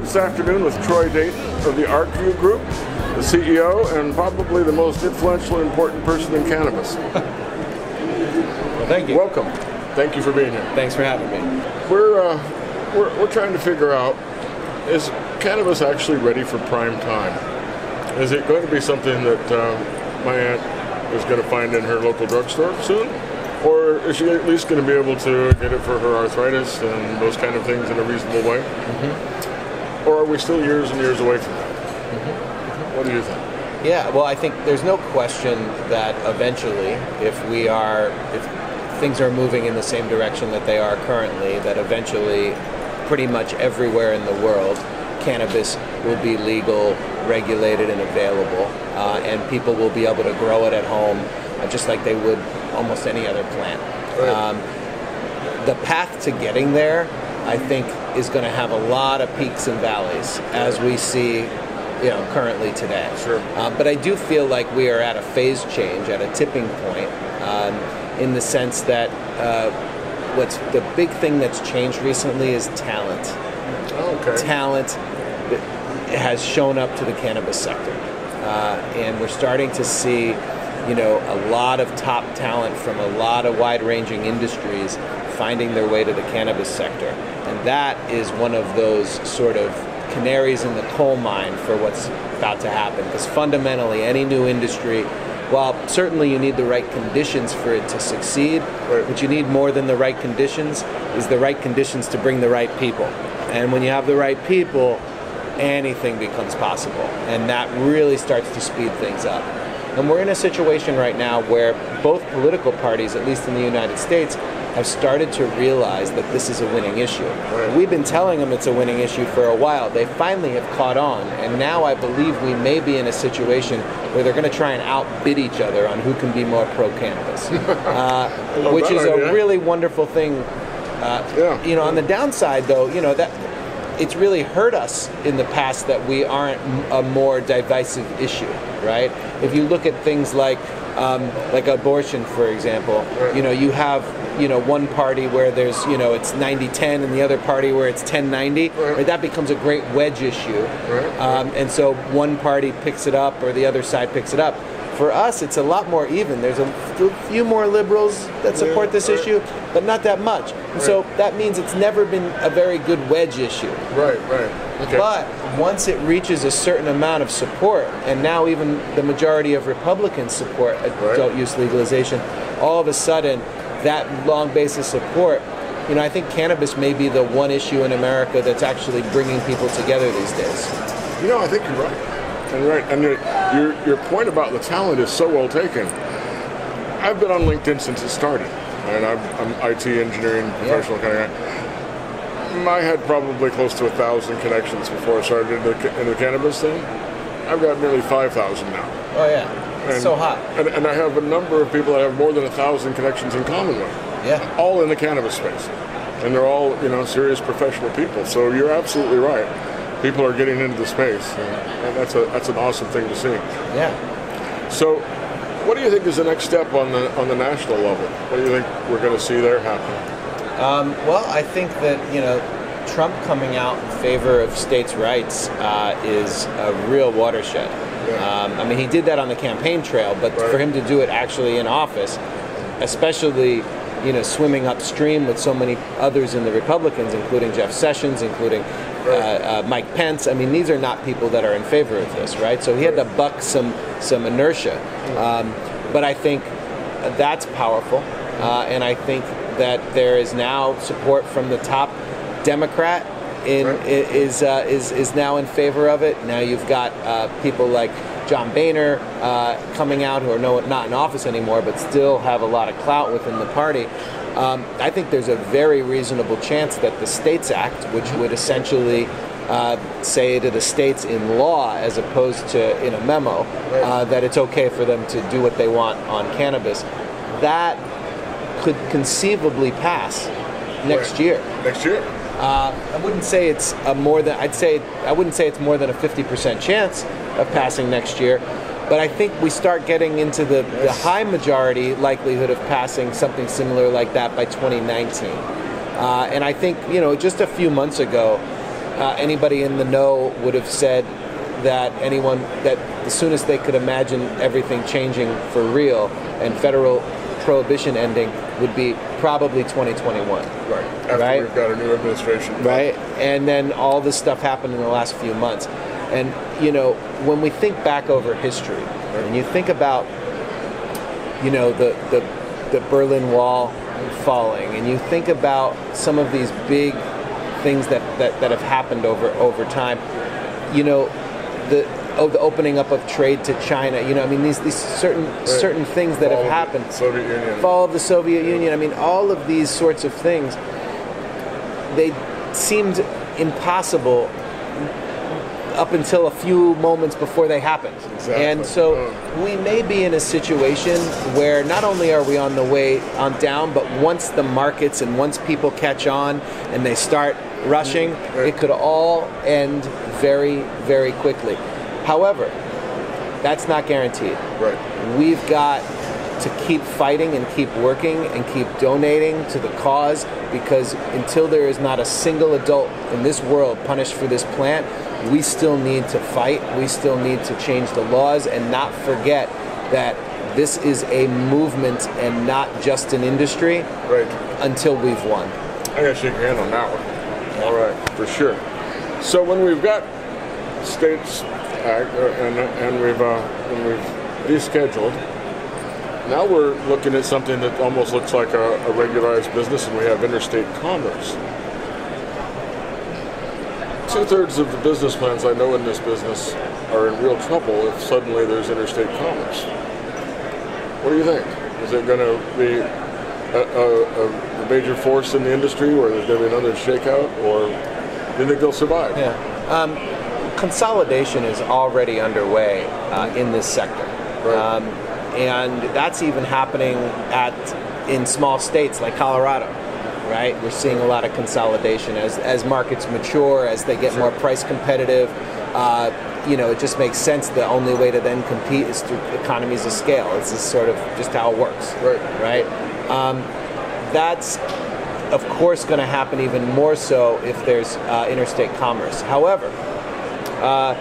Here this afternoon with Troy Dayton of the ArcView Group, the CEO and probably the most influential and important person in cannabis. well, thank you. Welcome. Thank you for being here. Thanks for having me. We're, uh, we're, we're trying to figure out, is cannabis actually ready for prime time? Is it going to be something that uh, my aunt is going to find in her local drugstore soon? Or is she at least going to be able to get it for her arthritis and those kind of things in a reasonable way? Mm-hmm. Or are we still years and years away from that? Mm-hmm. What do you think? Yeah, well, I think there's no question that eventually, if we are, if things are moving in the same direction that they are currently, that eventually, pretty much everywhere in the world, cannabis will be legal, regulated, and available, uh, and people will be able to grow it at home, uh, just like they would almost any other plant. Right. Um, the path to getting there I think is going to have a lot of peaks and valleys as we see you know currently today. Sure. Uh, but I do feel like we are at a phase change, at a tipping point, um, in the sense that uh, what's the big thing that's changed recently is talent. okay. Talent has shown up to the cannabis sector, uh, and we're starting to see, you know, a lot of top talent from a lot of wide-ranging industries finding their way to the cannabis sector. And that is one of those sort of canaries in the coal mine for what's about to happen. Because fundamentally, any new industry, while certainly you need the right conditions for it to succeed, what you need more than the right conditions is the right conditions to bring the right people. And when you have the right people, anything becomes possible. And that really starts to speed things up. And we're in a situation right now where both political parties, at least in the United States, have started to realize that this is a winning issue. Right. We've been telling them it's a winning issue for a while. They finally have caught on, and now I believe we may be in a situation where they're going to try and outbid each other on who can be more pro cannabis, uh, which is idea. a really wonderful thing. Uh, yeah. You know, on the downside, though, you know that it's really hurt us in the past that we aren't a more divisive issue, right? If you look at things like um, like abortion, for example, you know, you have you know one party where there's you know it's 90-10 and the other party where it's 10-90 right. that becomes a great wedge issue right. um, and so one party picks it up or the other side picks it up for us it's a lot more even there's a few more liberals that support this right. issue but not that much and so that means it's never been a very good wedge issue right right okay. but once it reaches a certain amount of support and now even the majority of republicans support adult use legalization all of a sudden that long base of support, you know, I think cannabis may be the one issue in America that's actually bringing people together these days. You know, I think you're right. And right, and your, your, your point about the talent is so well taken. I've been on LinkedIn since it started, and I'm, I'm IT engineering professional yeah. kind of guy. I had probably close to a thousand connections before I started in the, in the cannabis thing. I've got nearly five thousand now. Oh yeah. And, so hot. And, and, I have a number of people that have more than a thousand connections in common with. Yeah. All in the cannabis space. And they're all, you know, serious professional people. So you're absolutely right. People are getting into the space. And that's a that's an awesome thing to see. Yeah. So what do you think is the next step on the on the national level? What do you think we're going to see there happen? Um, well, I think that you know Trump coming out in favor of states' rights uh, is a real watershed. Um, I mean, he did that on the campaign trail, but right. for him to do it actually in office, especially you know swimming upstream with so many others in the Republicans, including Jeff Sessions, including uh, uh, Mike Pence. I mean, these are not people that are in favor of this, right? So he had to buck some some inertia. Um, but I think that's powerful, uh, and I think that there is now support from the top Democrat in, right. is uh, is is now in favor of it. Now you've got uh, people like John Boehner uh, coming out who are no, not in office anymore, but still have a lot of clout within the party. Um, I think there's a very reasonable chance that the States Act, which would essentially uh, say to the states in law as opposed to in a memo uh, that it's okay for them to do what they want on cannabis, that could conceivably pass next year. Next year. Uh, I wouldn't say it's a more than I'd say I wouldn't say it's more than a 50% chance of passing next year, but I think we start getting into the, the high majority likelihood of passing something similar like that by 2019. Uh, and I think you know just a few months ago, uh, anybody in the know would have said that anyone that the soonest they could imagine everything changing for real and federal prohibition ending would be probably 2021. Right. After Right. we've got a new administration. Right? And then all this stuff happened in the last few months. And, you know, when we think back over history, and you think about, you know, the, the, the Berlin Wall falling, and you think about some of these big things that, that, that have happened over, over time, you know, the, oh, the opening up of trade to China, you know, I mean, these, these certain, certain things that Fall have happened Soviet Union. fall of the Soviet Union. I mean, all of these sorts of things, they seemed impossible up until a few moments before they happened. Exactly. And so Uh. we may be in a situation where not only are we on the way on down, but once the markets and once people catch on and they start rushing, Right. it could all end very, very quickly. However, that's not guaranteed Right. we've got to keep fighting and keep working and keep donating to the cause because until there is not a single adult in this world punished for this plant, we still need to fight. We still need to change the laws and not forget that this is a movement and not just an industry Right. until we've won. I gotta shake your hand on that one. All right, for sure. So when we've got states act uh, and and we've uh, and we've descheduled, now we're looking at something that almost looks like a, a regularized business, and we have interstate commerce. Two thirds of the business plans I know in this business are in real trouble if suddenly there's interstate commerce. What do you think? Is it going to be a, a, a major force in the industry where there's going to be another shakeout, or do you think they'll survive? Yeah. Um, consolidation is already underway uh, in this sector. Right. Um, and that's even happening at in small states like Colorado, right? We're seeing a lot of consolidation as, as markets mature, as they get more price competitive. Uh, you know, it just makes sense. The only way to then compete is through economies of scale. This is sort of just how it works, Right. Right. Um, that's of course going to happen even more so if there's uh, interstate commerce. However, uh,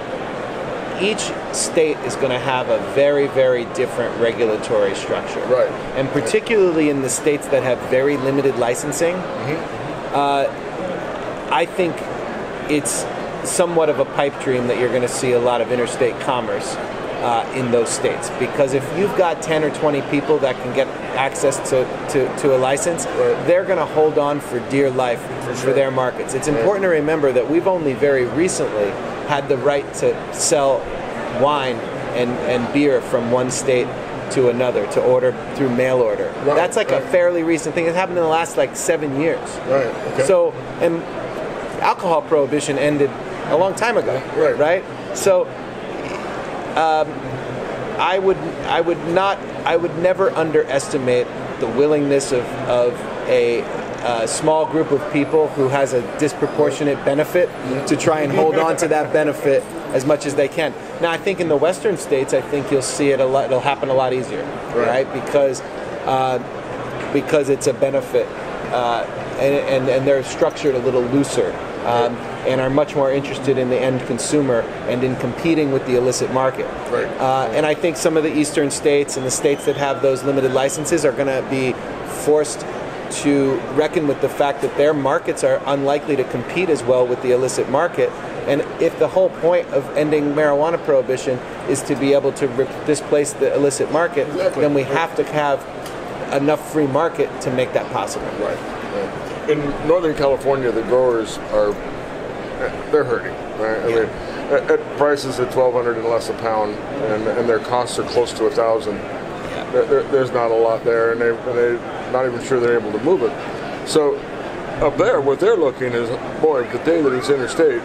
each state is going to have a very, very different regulatory structure. Right. And particularly in the states that have very limited licensing, uh, I think it's somewhat of a pipe dream that you're going to see a lot of interstate commerce uh, in those states. Because if you've got 10 or 20 people that can get access to, to, to a license, Right. they're going to hold on for dear life for, sure. their markets. It's important to remember that we've only very recently had the right to sell wine and, and beer from one state to another to order through mail order. Right, That's like a fairly recent thing. It happened in the last like seven years. Right. Okay. So, and alcohol prohibition ended a long time ago, Right. Right. So, um, I would, I would not, I would never underestimate the willingness of, of a, uh small group of people who has a disproportionate benefit to try and hold on to that benefit as much as they can. Now, I think in the western states, I think you'll see it a lot. It'll happen a lot easier, Right. right? Because uh, because it's a benefit, uh, and, and, and they're structured a little looser, um, and are much more interested in the end consumer and in competing with the illicit market. Right. Uh, and I think some of the eastern states and the states that have those limited licenses are going to be forced to reckon with the fact that their markets are unlikely to compete as well with the illicit market. And if the whole point of ending marijuana prohibition is to be able to re- displace the illicit market, Exactly. then we have to have enough free market to make that possible. Right. right. In Northern California, the growers are they're hurting. Right. I mean, at, at prices at twelve hundred and less a pound, and, and their costs are close to a thousand. There, there- there's not a lot there, and they and they're not even sure they're able to move it. So up there, what they're looking is, boy, the day that it's interstate,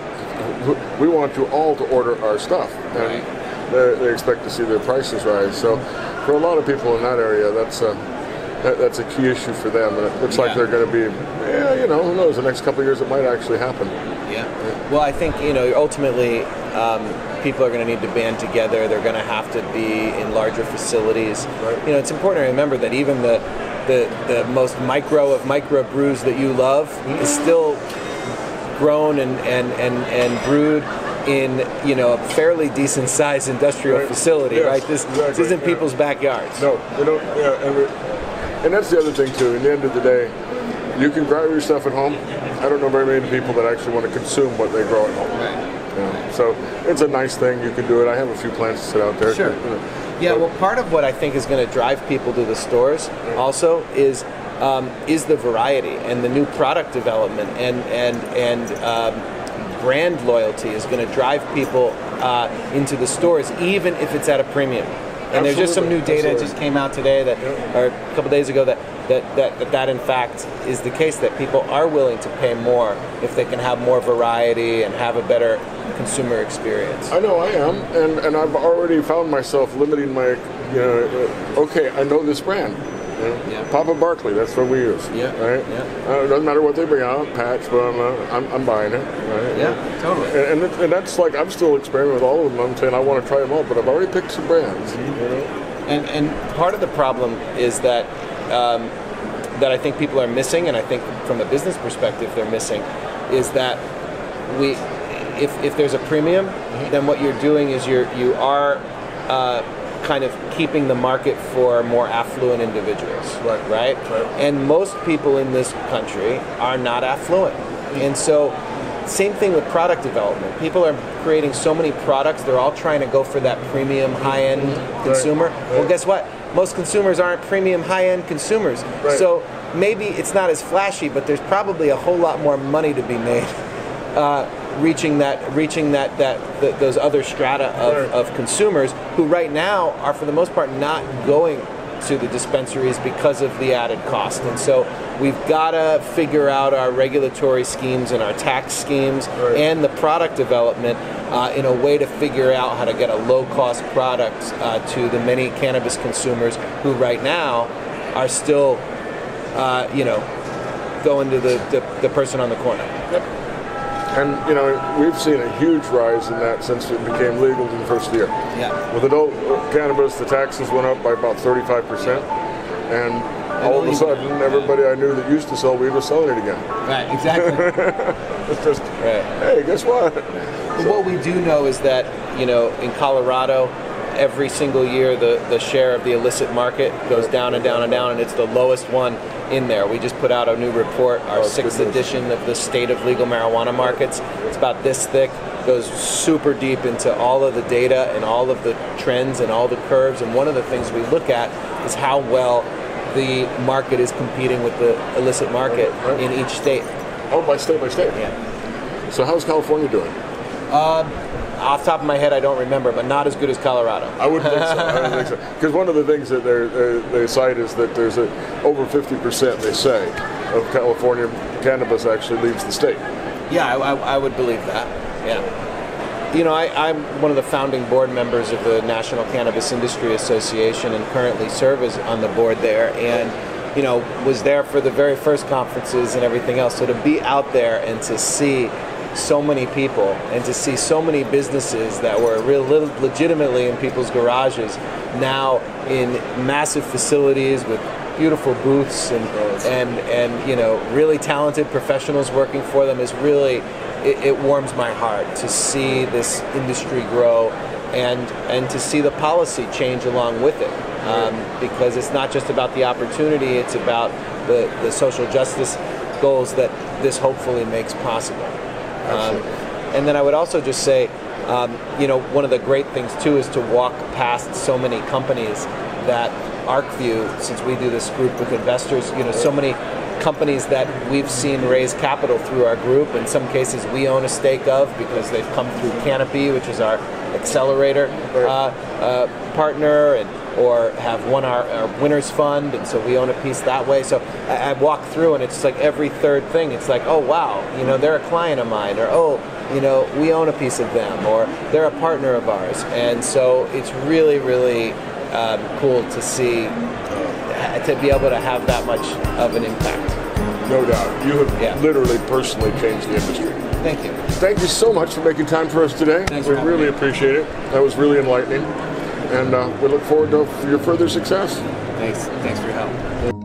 we want you all to order our stuff, and they, they expect to see their prices rise. So for a lot of people in that area, that's a that, that's a key issue for them, and it looks like they're going to be, yeah, you know, who knows? The next couple of years, it might actually happen. Yeah. Well, I think you know ultimately um, people are going to need to band together. They're going to have to be in larger facilities. Right. You know, it's important to remember that even the the, the most micro of micro brews that you love is mm-hmm. still grown and, and, and, and brewed in you know a fairly decent sized industrial Right. facility, Yes, right? This, exactly, this isn't yeah. people's backyards. No, you know, yeah, and, and that's the other thing too. In the end of the day, you can grow your stuff at home. I don't know very many people that actually want to consume what they grow at home. Yeah. So it's a nice thing. You can do it. I have a few plants that sit out there. Sure. Yeah, well, part of what I think is going to drive people to the stores also is um, is the variety and the new product development and and and um, brand loyalty is going to drive people uh, into the stores, even if it's at a premium. And there's just some new Absolutely, data that just came out today that, or a couple days ago, that that, that that that in fact is the case that people are willing to pay more if they can have more variety and have a better consumer experience. I know I am, and, and I've already found myself limiting my, you know, uh, okay, I know this brand. You know? Yeah. Papa Barkley, that's what we use. Yeah, Right? yeah. Uh, it doesn't matter what they bring out, patch, but I'm, uh, I'm, I'm buying it. Right? Yeah, totally. And, and, it- and that's like, I'm still experimenting with all of them. I'm saying I want to try them all, but I've already picked some brands. You know? And, and part of the problem is that um, that I think people are missing, and I think from a business perspective they're missing, is that we, if, if there's a premium, then what you're doing is you're you are uh, kind of keeping the market for more affluent individuals, Right. right? Right. And most people in this country are not affluent, and so. Same thing with product development. People are creating so many products, they're all trying to go for that premium, high end consumer. Well, right. guess what? Most consumers aren't premium, high end consumers. Right. So maybe it's not as flashy, but there's probably a whole lot more money to be made uh, reaching that, reaching that, that th- those other strata of, Right. of consumers who right now are, for the most part, not going to the dispensaries because of the added cost. And so we've got to figure out our regulatory schemes and our tax schemes Right. and the product development uh, in a way to figure out how to get a low cost product uh, to the many cannabis consumers who right now are still, uh, you know, going to the, the, the person on the corner. And, you know, we've seen a huge rise in that since it became legal in the first year. Yeah. With adult cannabis, the taxes went up by about 35%. And all of a sudden, everybody I knew that used to sell weed was selling it again. Right, exactly. It's just, right. hey, guess what? But what we do know is that, you know, in Colorado, every single year the, the share of the illicit market goes down and down and down, and it's the lowest one in there. We just put out a new report, our Oh, sixth goodness. edition of the state of legal marijuana markets. It's about this thick, goes super deep into all of the data and all of the trends and all the curves. And one of the things we look at is how well the market is competing with the illicit market Right. in each state. Oh, by state by state. Yeah. So how's California doing? Uh, Off the top of my head, I don't remember, but not as good as Colorado. I wouldn't think so. I don't think so. Because one of the things that they're, they they cite is that there's a over 50%, they say, of California cannabis actually leaves the state. Yeah, I, I, I would believe that. Yeah. You know, I, I'm one of the founding board members of the National Cannabis Industry Association and currently serve as on the board there. And, you know, was there for the very first conferences and everything else. So to be out there and to see so many people and to see so many businesses that were real legitimately in people's garages now in massive facilities with beautiful booths and and and you know really talented professionals working for them is really it, it warms my heart to see this industry grow and and to see the policy change along with it. Um, because it's not just about the opportunity it's about the, the social justice goals that this hopefully makes possible um, and then I would also just say, um, you know, one of the great things too is to walk past so many companies that ArcView, since we do this group with investors, you know, so many companies that we've seen raise capital through our group. In some cases, we own a stake of because they've come through Canopy, which is our accelerator uh, uh, partner, and or have won our, our winners fund, and so we own a piece that way. So I, I walk through, and it's like every third thing. It's like, oh wow, you know, they're a client of mine, or oh, you know, we own a piece of them, or they're a partner of ours, and so it's really, really um, cool to see to be able to have that much of an impact. No doubt. You have Yeah. literally personally changed the industry. Thank you. Thank you so much for making time for us today. Thanks we really me. appreciate it. That was really enlightening. And uh, we look forward to your further success. Thanks. Thanks for your help.